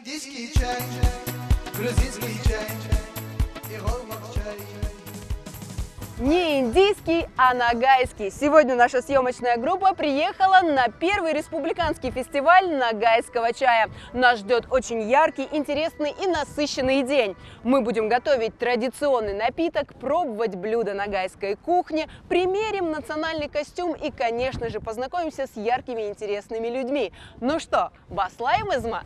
индийский чай, грузинский чай и холмок чай. Не индийский, а нагайский. Сегодня наша съемочная группа приехала на первый республиканский фестиваль нагайского чая. Нас ждет очень яркий, интересный и насыщенный день. Мы будем готовить традиционный напиток, пробовать блюда нагайской кухни, примерим национальный костюм и, конечно же, познакомимся с яркими интересными людьми. Ну что, баслаем изма?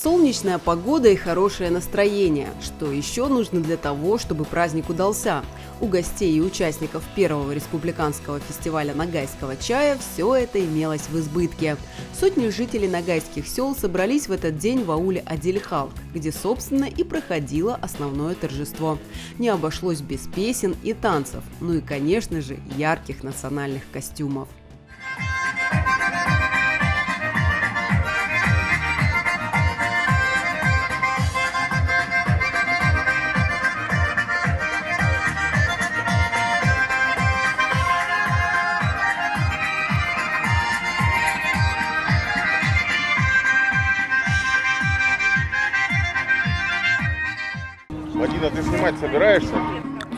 Солнечная погода и хорошее настроение. Что еще нужно для того, чтобы праздник удался? У гостей и участников первого республиканского фестиваля Нагайского чая все это имелось в избытке. Сотни жителей нагайских сел собрались в этот день в ауле Адильхалк, где, собственно, и проходило основное торжество. Не обошлось без песен и танцев, ну и, конечно же, ярких национальных костюмов. Мадина, ты снимать собираешься?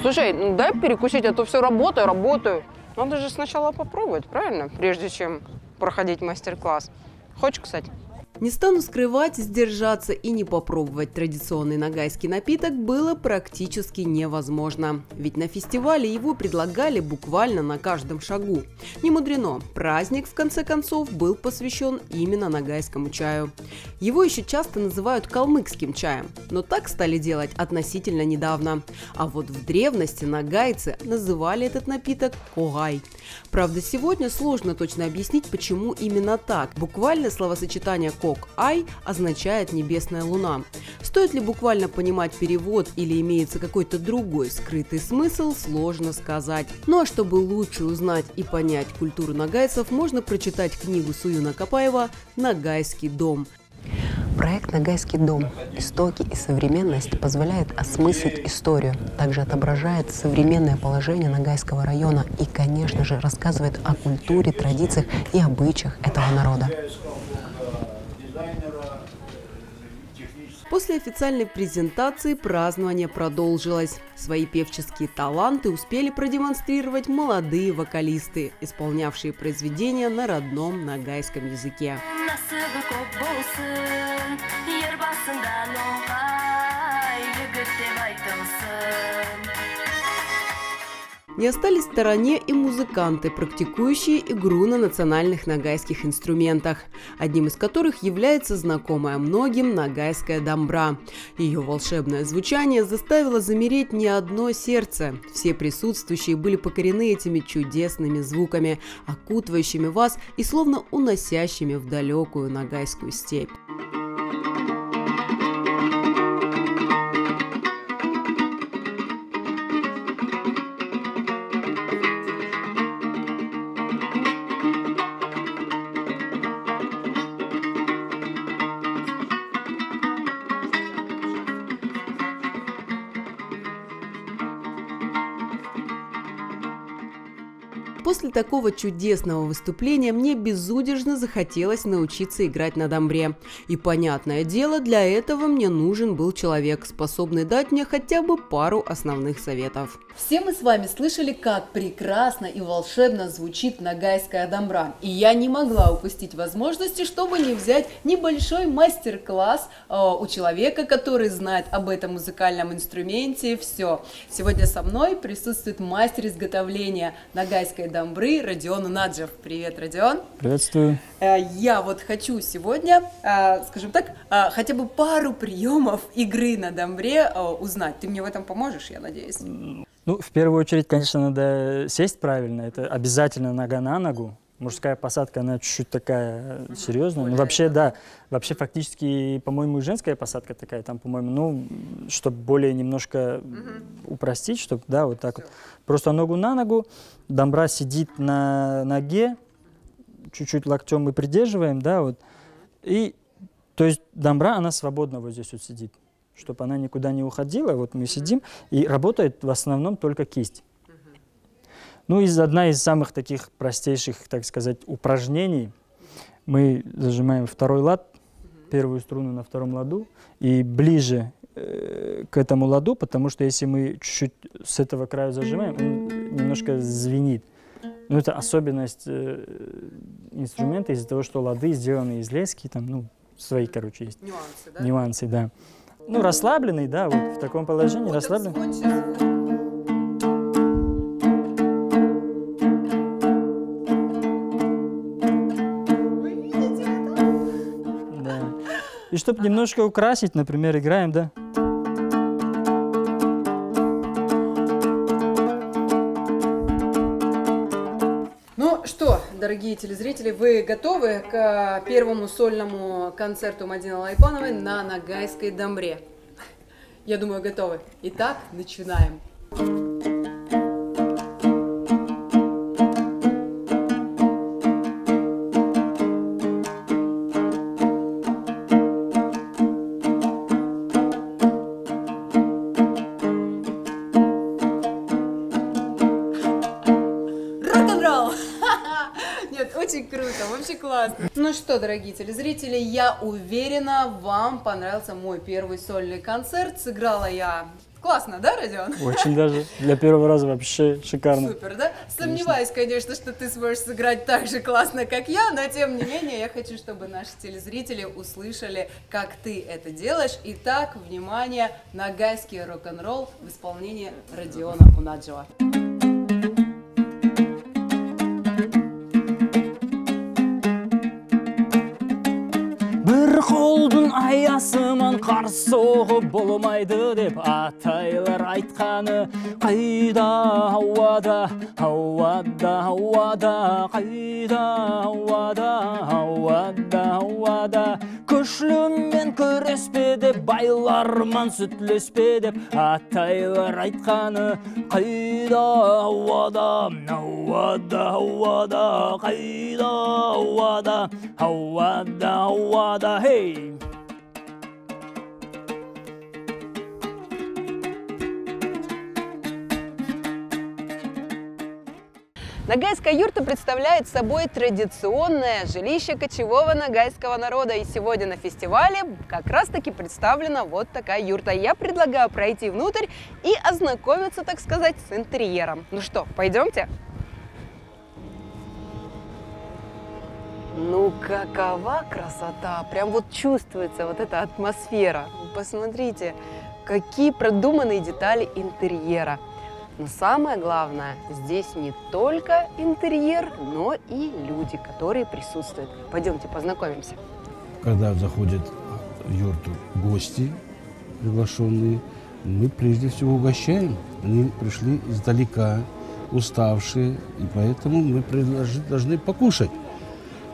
Слушай, ну дай перекусить, а то все работаю, работаю. Надо же сначала попробовать, правильно? Прежде чем проходить мастер-класс. Хочешь, кстати? Не стану скрывать, сдержаться и не попробовать традиционный нагайский напиток было практически невозможно. Ведь на фестивале его предлагали буквально на каждом шагу. Не мудрено, праздник в конце концов был посвящен именно нагайскому чаю. Его еще часто называют калмыкским чаем, но так стали делать относительно недавно. А вот в древности нагайцы называли этот напиток когай. Правда, сегодня сложно точно объяснить, почему именно так. Буквально словосочетание «кок-ай» означает «небесная луна». Стоит ли буквально понимать перевод или имеется какой-то другой скрытый смысл, сложно сказать. Ну а чтобы лучше узнать и понять культуру нагайцев, можно прочитать книгу Суюна Капаева «Нагайский дом». Проект «Нагайский дом. Истоки и современность» позволяет осмыслить историю, также отображает современное положение Нагайского района и, конечно же, рассказывает о культуре, традициях и обычаях этого народа. После официальной презентации празднование продолжилось. Свои певческие таланты успели продемонстрировать молодые вокалисты, исполнявшие произведения на родном нагайском языке. Ер басында ноғай, егіт деп айтылсын. Не остались в стороне и музыканты, практикующие игру на национальных нагайских инструментах, одним из которых является знакомая многим нагайская дамбра. Ее волшебное звучание заставило замереть не одно сердце. Все присутствующие были покорены этими чудесными звуками, окутывающими вас и словно уносящими в далекую нагайскую степь. После такого чудесного выступления мне безудержно захотелось научиться играть на домбре. И понятное дело, для этого мне нужен был человек, способный дать мне хотя бы пару основных советов. Все мы с вами слышали, как прекрасно и волшебно звучит нагайская домбра. И я не могла упустить возможности, чтобы не взять небольшой мастер-класс э, у человека, который знает об этом музыкальном инструменте все. Сегодня со мной присутствует мастер изготовления нагайской домбры Родион Наджев. Привет, Родион. Приветствую. Э, Я вот хочу сегодня, э, скажем так, э, хотя бы пару приемов игры на домбре узнать. Ты мне в этом поможешь, я надеюсь? Ну, в первую очередь, конечно, надо сесть правильно. Это обязательно нога на ногу. Мужская посадка, она чуть-чуть такая э, серьезная. Ну, вообще, да. Вообще, фактически, по-моему, и женская посадка такая там, по-моему, ну, чтобы более немножко упростить, чтобы, да, вот так вот. Просто ногу на ногу, домбра сидит на ноге, чуть-чуть локтем мы придерживаем, да, вот. И, то есть, домбра, она свободно вот здесь вот сидит. Чтобы она никуда не уходила, вот мы сидим, и работает в основном только кисть. Ну, из одна из самых таких простейших, так сказать, упражнений. Мы зажимаем второй лад, первую струну на втором ладу и ближе э, к этому ладу, потому что если мы чуть-чуть с этого края зажимаем, он немножко звенит. Ну, это особенность э, инструмента из-за того, что лады сделаны из лески, там, ну, свои, короче, есть Нюансы, да? нюансы, да. Ну, расслабленный, да, вот в таком положении расслабленный. И чтобы немножко украсить, например, играем, да. Ну что, дорогие телезрители, вы готовы к первому сольному концерту Мадины Лайпановой на Нагайской Домбре? Я думаю, готовы. Итак, начинаем. Рок-н-ролл! Вообще классно. Ну что, дорогие телезрители, я уверена, вам понравился мой первый сольный концерт. Сыграла я классно, да, Родион? Очень даже для первого раза вообще шикарно. Супер, да? Сомневаюсь, конечно, что ты сможешь сыграть так же классно, как я, но тем не менее я хочу, чтобы наши телезрители услышали, как ты это делаешь. Итак, внимание, нагайский рок-н-ролл в исполнении Родиона Унаджева. fark oldun. Аясынан қарсы соғып болмайды деп атайлар айтқаны. Қайда ауада ауада ауада қайда ауада ауада ауада. Күшлімен күреспе деп байларман сүтлеспе деп атайлар айтқаны. Қайда ауада ауада ауада қайда ауада ауада ауада. Хей Нагайская юрта представляет собой традиционное жилище кочевого нагайского народа. И сегодня на фестивале как раз-таки представлена вот такая юрта. Я предлагаю пройти внутрь и ознакомиться, так сказать, с интерьером. Ну что, пойдемте? Ну какова красота! Прям вот чувствуется вот эта атмосфера. Посмотрите, какие продуманные детали интерьера. Но самое главное, здесь не только интерьер, но и люди, которые присутствуют. Пойдемте познакомимся. когда заходят в юрту гости приглашенные, мы прежде всего угощаем. Они пришли издалека, уставшие, и поэтому мы должны покушать.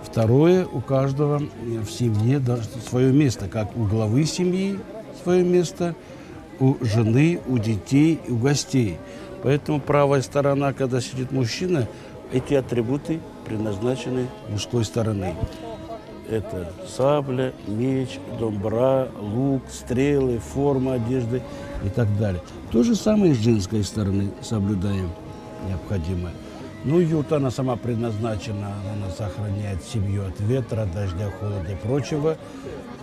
Второе, у каждого в семье свое место, как у главы семьи свое место, у жены, у детей, у гостей. Поэтому правая сторона, когда сидит мужчина, эти атрибуты предназначены мужской стороны. Это сабля, меч, домбра, лук, стрелы, форма одежды и так далее. То же самое с женской стороны соблюдаем необходимое. Ну, юрта, она сама предназначена, она сохраняет семью от ветра, дождя, холода и прочего.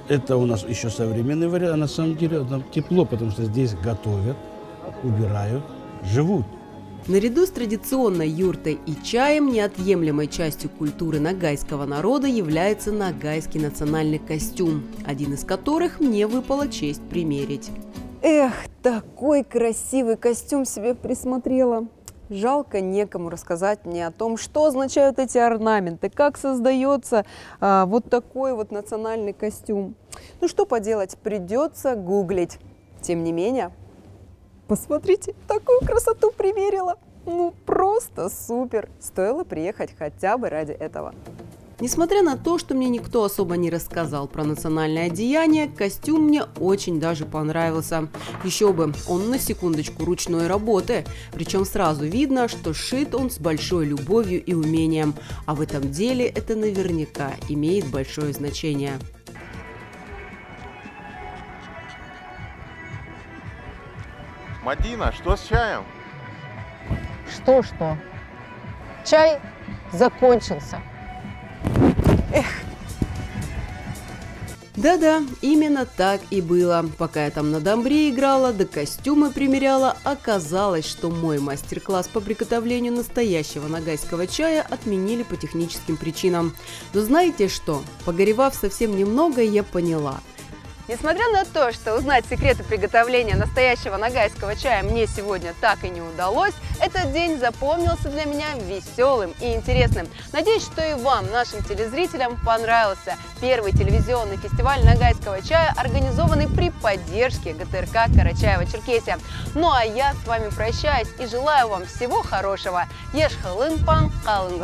Это у нас еще современный вариант, а на самом деле там тепло, потому что здесь готовят, убирают, живут. Наряду с традиционной юртой и чаем неотъемлемой частью культуры нагайского народа является нагайский национальный костюм, один из которых мне выпала честь примерить. Эх, такой красивый костюм себе присмотрела. Жалко некому рассказать мне о том, что означают эти орнаменты, как создается а, вот такой вот национальный костюм. Ну что поделать, придется гуглить. Тем не менее, Посмотрите, такую красоту примерила. Ну, просто супер. Стоило приехать хотя бы ради этого. Несмотря на то, что мне никто особо не рассказал про национальное одеяние, костюм мне очень даже понравился. Еще бы, он на секундочку ручной работы. Причем сразу видно, что шит он с большой любовью и умением. А в этом деле это наверняка имеет большое значение. Мадина, что с чаем? Что-что? Чай закончился. Да-да, именно так и было. Пока я там на домбре играла, да костюмы примеряла, оказалось, что мой мастер-класс по приготовлению настоящего нагайского чая отменили по техническим причинам. Но знаете что? Погоревав совсем немного, я поняла – Несмотря на то, что узнать секреты приготовления настоящего нагайского чая мне сегодня так и не удалось, этот день запомнился для меня веселым и интересным. Надеюсь, что и вам, нашим телезрителям, понравился первый телевизионный фестиваль нагайского чая, организованный при поддержке ГТРК Карачаева-Черкесия. Ну а я с вами прощаюсь и желаю вам всего хорошего. Еш халын пан, халын